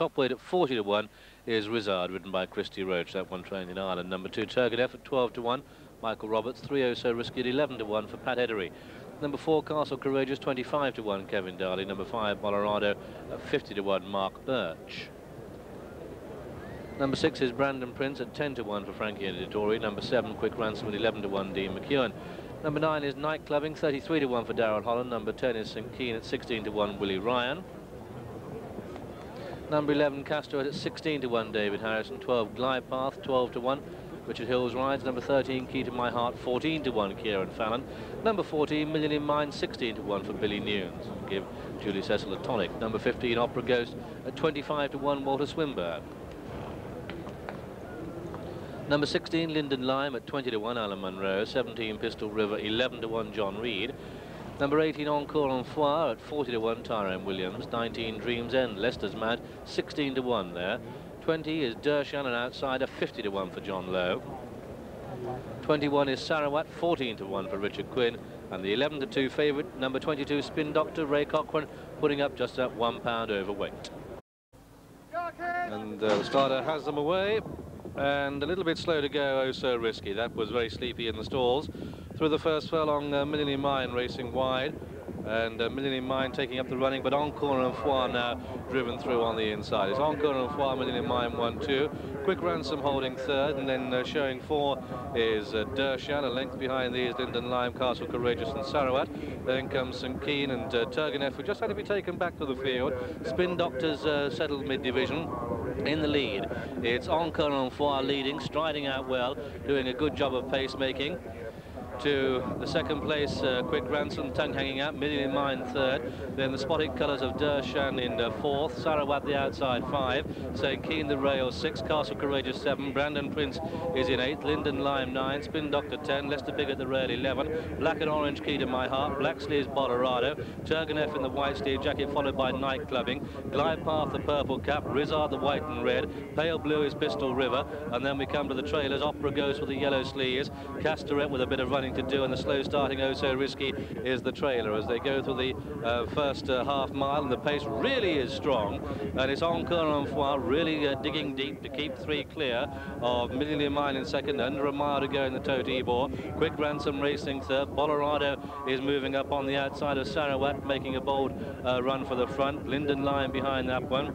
top weight at 40 to 1 is Rizard, ridden by Christy Roche, that one trained in Ireland. Number two, Turgenev at 12 to 1. Michael Roberts, 3 0 so risky at 11 to 1 for Pat Eddery. Number four, Castle Courageous, 25 to 1, Kevin Darley. Number five, Colorado, at 50 to 1, Mark Birch. Number six is Brandon Prince at 10 to 1 for Frankie Dettori. Number seven, Quick Ransom at 11 to 1, Dean McKeown. Number nine is Night Clubbing, 33 to 1 for Darryll Holland. Number 10 is St. Keen at 16 to 1, Willie Ryan. Number 11, Castoret at 16 to 1, David Harrison. 12, Glide Path, 12 to 1. Richard Hills rides. Number 13, Key to My Heart, 14 to 1, Kieren Fallon. Number 14, Million in Mind, 16 to 1 for Billy Newnes. Give Julie Cecil a tonic. Number 15, Opera Ghost at 25 to 1, Walter Swinburn. Number 16, Linden Lime at 20 to 1, Alan Munro. 17, Pistol River, 11 to 1, John Reid. Number 18, Encore en Foire at 40 to 1, Tyrone Williams. 19, Dreams End, Leicester's Mad, 16 to 1 there. 20 is Dershan, an outsider, 50 to 1 for John Lowe. 21 is Sarawat, 14 to 1 for Richard Quinn. And the 11 to 2 favourite, number 22, Spin Doctor, Ray Cochrane, putting up just at one pound overweight. And uh, the starter has them away and a little bit slow to go, oh so risky. That was very sleepy in the stalls. Through the first furlong, uh, Million in Mind racing wide, and uh, Million in Mind taking up the running, but Encore en Foire now driven through on the inside. It's Encore en Foire, Million in Mind 1-2. Quick Ransom holding third, and then uh, showing four is uh, Dershan, a length behind these Linden Lime, Castle Courageous and Sarawat. Then comes St. Keen and uh, Turgenev, who just had to be taken back to the field. Spin Doctors uh, settled mid-division in the lead. It's Encore en Foire leading, striding out well, doing a good job of pacemaking to the second place, uh, Quick Ransom, tongue hanging out, Million in Mind third. Then the spotted colours of Dershan in uh, fourth, Sarawat the outside five, St. Keen the rail six, Castle Courageous seven, Brandon Prince is in eighth, Linden Lime nine, Spin Doctor ten, Lester Piggott at the rail 11, Black and Orange Key to My Heart, Black Sleeves Bolorado, Turgenev in the white sleeve jacket followed by Night Clubbing, Glide Path the purple cap, Rizard the white and red, Pale Blue is Pistol River, and then we come to the trailers, Opera Ghost with the yellow sleeves, Castoret with a bit of running to do and the slow starting oh so risky is the trailer as they go through the uh, first uh, half mile and the pace really is strong. And it's Encore en Foire really uh, digging deep to keep three clear of Million Mile in second under a mile to go in the Tote Ebor Quick Ransom racing third. Bolorado is moving up on the outside of Sarawat making a bold uh, run for the front. Linden Lime behind that one.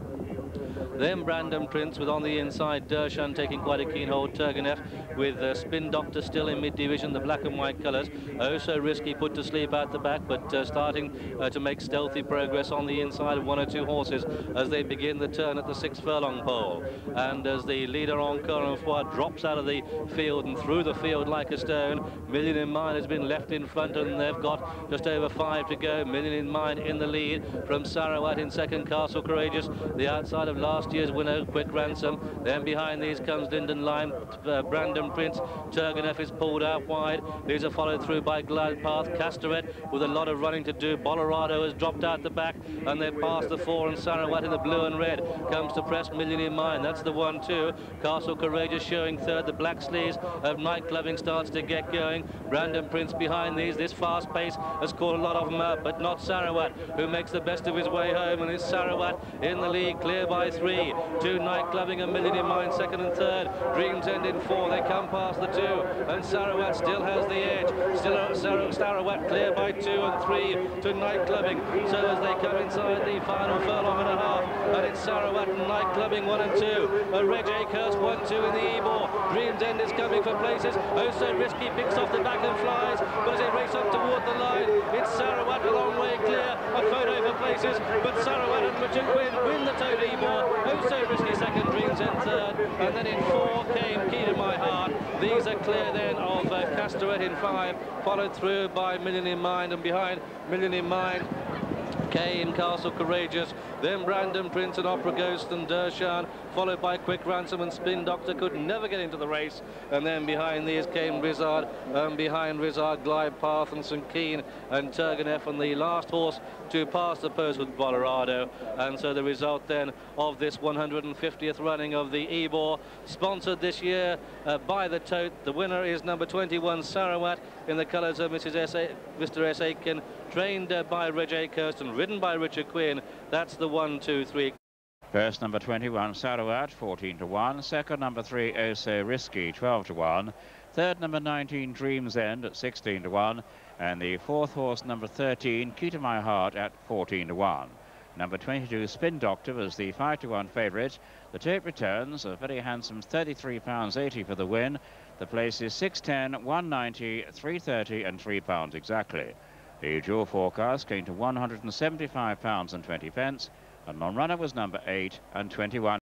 Then Brandon Prince with on the inside Dershan taking quite a keen hold. Turgenev with uh, Spin Doctor still in mid-division, the black and white colours. Oh, so risky put to sleep out the back, but uh, starting uh, to make stealthy progress on the inside of one or two horses as they begin the turn at the six furlong pole. And as the leader Encore en Foire drops out of the field and through the field like a stone, Million in Mind has been left in front and they've got just over five to go. Million in Mind in the lead from Sarawat in second, Castle Courageous, the outside of last last year's winner, Quick Ransom. Then behind these comes Linden Lime, uh, Brandon Prince. Turgenev is pulled out wide. These are followed through by Glide Path. Castoret with a lot of running to do. Bolorado has dropped out the back and they pass the four and Sarawat in the blue and red. Comes to press Million in Mind. That's the one two. Castle Courageous showing third. The black sleeves of Night Clubbing starts to get going. Brandon Prince behind these. This fast pace has caught a lot of them out, but not Sarawat, who makes the best of his way home. And it's Sarawat in the lead, clear by three. Two Night Clubbing, a million in mind, second and third. Dreams End in four. They come past the two. And Sarawat still has the edge. Still uh, Sarawat clear by two and three to Night Clubbing. So as they come inside the final furlong and a half. And it's Sarawat and Night Clubbing one and two. A Reg Akehurst one, two in the Ebor. Dreams End is coming for places. Oh, so risky picks off the back and flies. But as they race up toward the line, it's Sarawat a long way clear. A photo for places. But Sarawat and Quinn win the Tote Ebor. Oh, so risky second, Dreams in third. And then in four came These are clear then of uh, Castoret in five, followed through by Million in Mind. And behind Million in Mind came Castle Courageous, then Brandon Prince and Opera Ghost and Dershan, followed by Quick Ransom and Spin Doctor, could never get into the race. And then behind these came Rizard, and behind Rizard, Glide Path and St. Keen and Turgenev, and the last horse to pass the post with Bolorado. And so the result then of this 150th running of the Ebor, sponsored this year uh, by the Tote. The winner is number 21, Sarawat, in the colours of Mrs. S. A Mr. S. Aitken, trained uh, by Reg Akehurst, ridden by Richard Quinn. That's the one, two, three. First number 21, Sarawat, 14 to 1. Second number 3, Oso Risky, 12 to 1. Third number 19, Dreams End at 16 to 1. And the fourth horse, number 13, Key to My Heart at 14 to 1. Number 22, Spin Doctor, was the 5 to 1 favourite. The tape returns a very handsome £33.80 for the win. The place is 610, 190, 330 and £3 exactly. The dual forecast came to £175 and 20 pence. And non-runner was number 8 and 21.